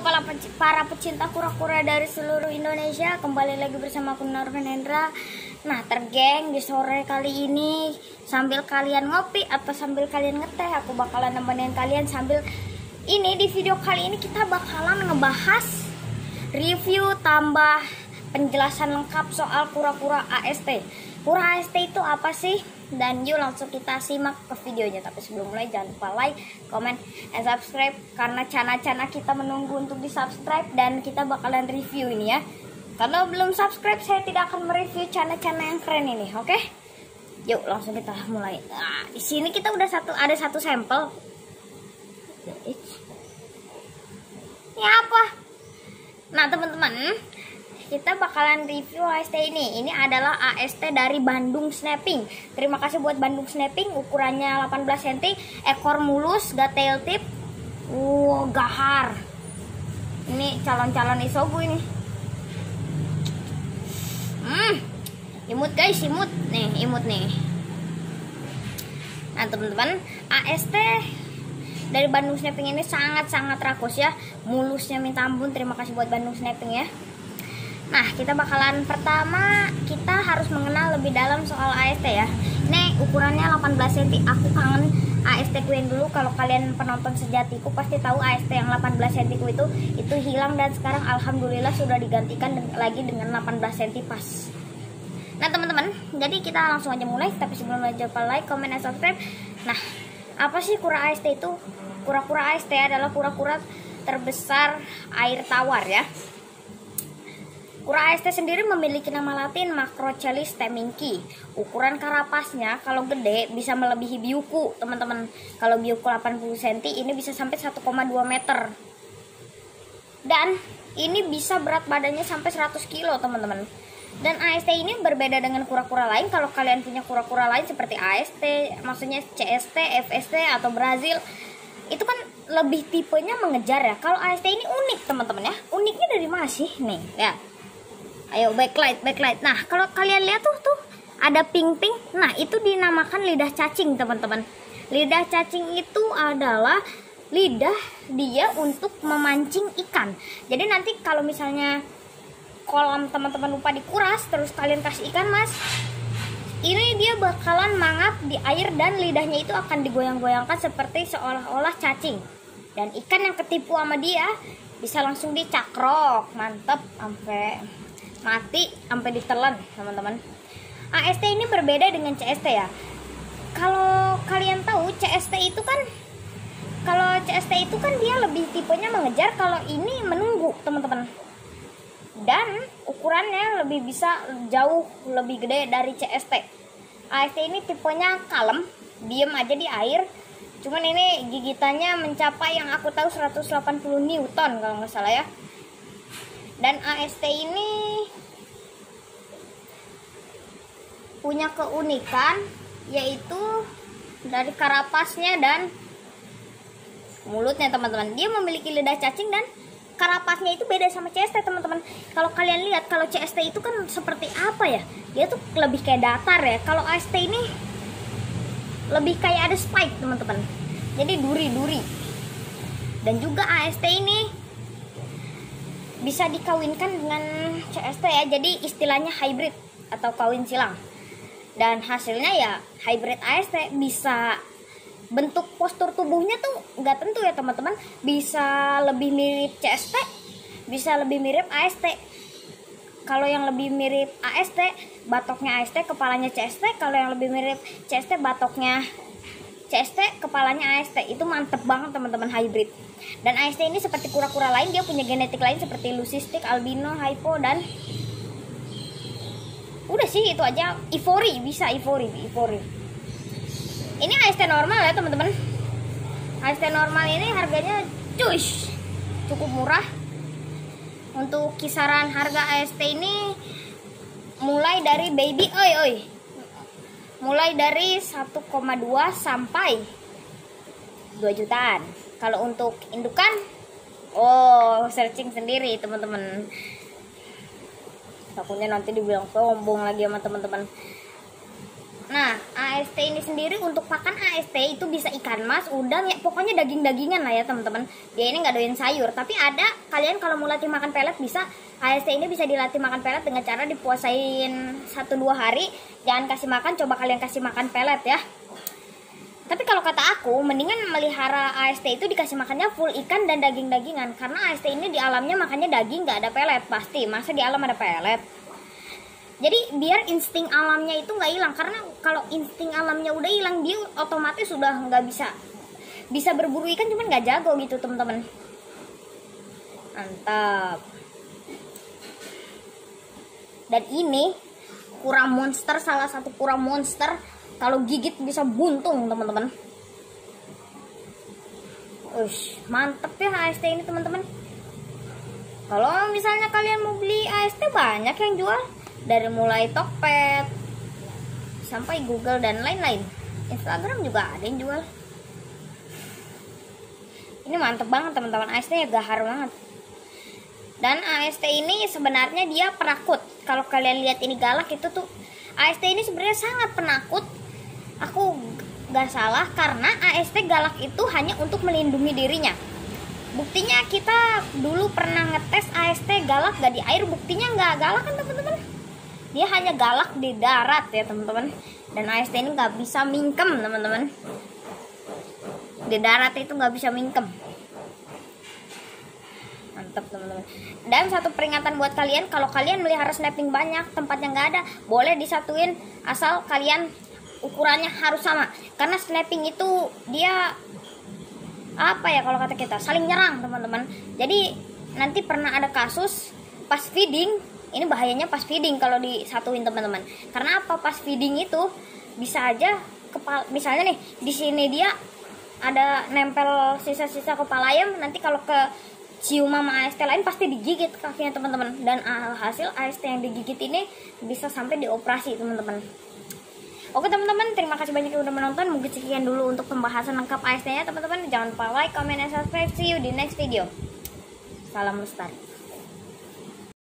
para, peci- para pecinta kura-kura dari seluruh Indonesia Kembali lagi bersama aku Norman Hendra. Nah tergeng di sore kali ini. Sambil kalian ngopi atau sambil kalian ngeteh Aku bakalan nemenin kalian sambil Ini di video kali ini kita bakalan ngebahas Review tambah penjelasan lengkap soal kura-kura AST Kura AST itu apa sih? Dan yuk langsung kita simak ke videonya. Tapi sebelum mulai jangan lupa like, comment, and subscribe. Karena cana-cana kita menunggu untuk di subscribe Dan kita bakalan review ini ya. Kalau belum subscribe saya tidak akan mereview cana-cana yang keren ini Oke? Yuk langsung kita mulai. Nah, di sini kita udah satu ada satu sampel. Ini apa? Nah teman-teman kita bakalan review AST ini. Ini adalah AST dari Bandung Snapping. Terima kasih buat Bandung Snapping. Ukurannya 18 cm, ekor mulus, gak tail tip. Wow, gahar. Ini calon-calon isobu ini. Hmm, imut guys, imut. Nih, imut nih. Nah teman-teman, AST dari Bandung Snapping ini sangat-sangat rakus ya. Mulusnya minta ampun. Terima kasih buat Bandung Snapping ya. Nah, kita bakalan pertama kita harus mengenal lebih dalam soal AST ya. Ini ukurannya 18 cm. Aku kangen AST ku yang dulu. Kalau kalian penonton sejatiku pasti tahu AST yang 18 cm ku itu itu hilang dan sekarang alhamdulillah sudah digantikan lagi dengan 18 cm pas. Nah, teman-teman, jadi kita langsung aja mulai. Tapi sebelum lanjut lupa like, comment, dan subscribe. Nah, apa sih kura AST itu? Kura-kura AST adalah kura-kura terbesar air tawar ya. Kura AST sendiri memiliki nama latin Macrocelis teminki. Ukuran karapasnya kalau gede bisa melebihi biuku, teman-teman. Kalau biuku 80 cm, ini bisa sampai 1,2 meter. Dan ini bisa berat badannya sampai 100 kilo, teman-teman. Dan AST ini berbeda dengan kura-kura lain. Kalau kalian punya kura-kura lain seperti AST, maksudnya CST, FST atau Brazil, itu kan lebih tipenya mengejar ya. Kalau AST ini unik, teman-teman ya. Uniknya dari mana sih? Nih, lihat. Ayo backlight, backlight. Nah, kalau kalian lihat tuh tuh ada pink-pink. Nah, itu dinamakan lidah cacing, teman-teman. Lidah cacing itu adalah lidah dia untuk memancing ikan. Jadi nanti kalau misalnya kolam teman-teman lupa dikuras, terus kalian kasih ikan, Mas. Ini dia bakalan mangap di air dan lidahnya itu akan digoyang-goyangkan seperti seolah-olah cacing. Dan ikan yang ketipu sama dia bisa langsung dicakrok, mantep sampai mati sampai ditelan teman-teman. AST ini berbeda dengan CST ya. Kalau kalian tahu CST itu kan kalau CST itu kan dia lebih tipenya mengejar kalau ini menunggu teman-teman. Dan ukurannya lebih bisa jauh lebih gede dari CST AST ini tipenya kalem diem aja di air. Cuman ini gigitannya mencapai yang aku tahu 180 Newton kalau nggak salah ya dan AST ini punya keunikan yaitu dari karapasnya dan mulutnya teman-teman. Dia memiliki lidah cacing dan karapasnya itu beda sama CST teman-teman. Kalau kalian lihat kalau CST itu kan seperti apa ya? Dia tuh lebih kayak datar ya. Kalau AST ini lebih kayak ada spike teman-teman. Jadi duri-duri. Dan juga AST ini bisa dikawinkan dengan CST ya. Jadi istilahnya hybrid atau kawin silang. Dan hasilnya ya hybrid AST bisa bentuk postur tubuhnya tuh nggak tentu ya teman-teman. Bisa lebih mirip CST bisa lebih mirip AST kalau yang lebih mirip AST batoknya AST kepalanya CST kalau yang lebih mirip CST batoknya CST kepalanya AST itu mantep banget teman-teman hybrid. Dan AST ini seperti kura-kura lain dia punya genetik lain seperti leucistic, albino, hypo dan udah sih itu aja. Ivory bisa ivory ivory. Ini AST normal ya teman-teman. AST normal ini harganya cuy cukup murah. Untuk kisaran harga AST ini mulai dari baby oi oi mulai dari 1,2 sampai 2 jutaan. Kalau untuk indukan oh searching sendiri teman-teman. Takutnya nanti dibilang sombong lagi sama teman-teman nah AST ini sendiri untuk pakan AST itu bisa ikan mas, udang ya pokoknya daging-dagingan lah ya teman-teman. Dia ini nggak doyan sayur, tapi ada kalian kalau mau latih makan pelet bisa AST ini bisa dilatih makan pelet dengan cara dipuasain satu dua hari. Jangan kasih makan, coba kalian kasih makan pelet ya. Tapi kalau kata aku, mendingan melihara AST itu dikasih makannya full ikan dan daging-dagingan. Karena AST ini di alamnya makannya daging, nggak ada pelet pasti. Masa di alam ada pelet? Jadi biar insting alamnya itu nggak hilang. Karena kalau insting alamnya udah hilang dia otomatis sudah nggak bisa bisa berburu ikan cuman nggak jago gitu teman-teman. Mantap. Dan ini kura monster salah satu kura monster. Kalau gigit bisa buntung teman-teman. Ush, mantep ya AST ini teman-teman. Kalau misalnya kalian mau beli AST banyak yang jual dari mulai Tokped sampai Google dan lain-lain. Instagram juga ada yang jual. Ini mantep banget teman-teman. AST nya gahar banget. Dan AST ini sebenarnya dia penakut. Kalau kalian lihat ini galak itu tuh AST ini sebenarnya sangat penakut. Aku gak salah karena AST galak itu hanya untuk melindungi dirinya. Buktinya kita dulu pernah ngetes AST galak gak di air? Buktinya nggak galak kan teman-teman dia hanya galak di darat ya teman-teman. Dan AST ini nggak bisa mingkem teman-teman. Di darat itu nggak bisa mingkem. Mantap teman-teman. Dan satu peringatan buat kalian kalau kalian melihara snapping banyak tempatnya nggak ada boleh disatuin asal kalian ukurannya harus sama. Karena snapping itu dia apa ya kalau kata kita saling nyerang teman-teman. Jadi nanti pernah ada kasus pas feeding ini bahayanya pas feeding kalau disatuin teman-teman karena apa pas feeding itu bisa aja kepala misalnya nih di sini dia ada nempel sisa-sisa kepala ayam nanti kalau ke ciuman sama AST lain pasti digigit kakinya teman-teman dan hasil AST yang digigit ini bisa sampai dioperasi teman-teman Oke teman-teman, terima kasih banyak yang udah menonton. Mungkin sekian dulu untuk pembahasan lengkap AST-nya teman-teman. Jangan lupa like, comment, dan subscribe. See you di next video. Salam lestari.